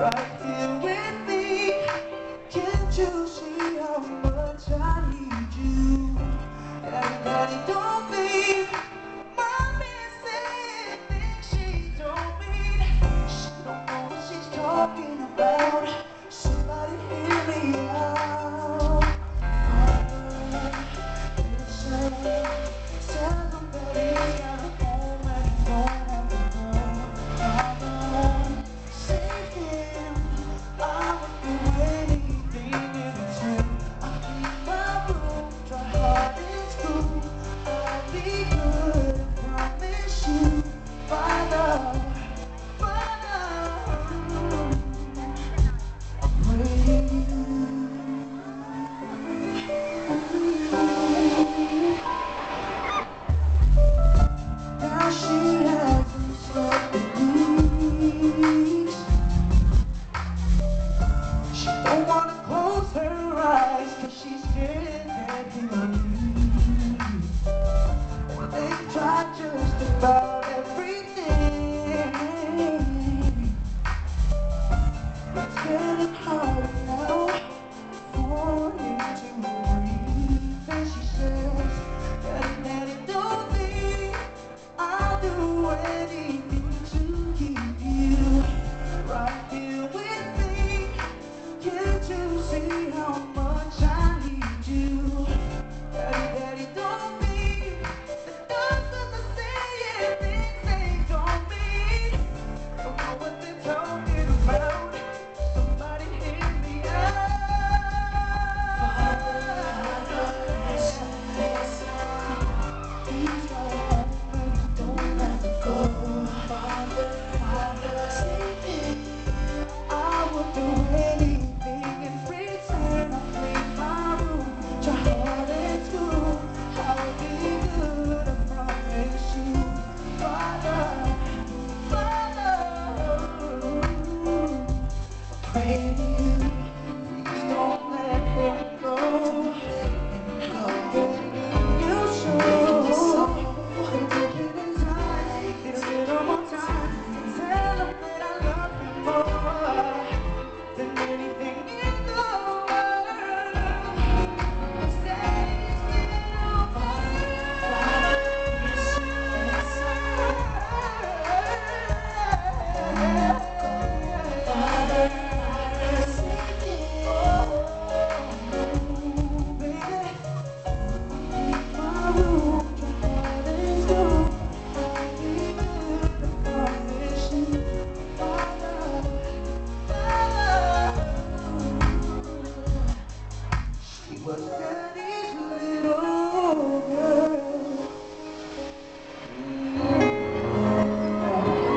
Right Don't wanna close her eyes, cause she's staring in you.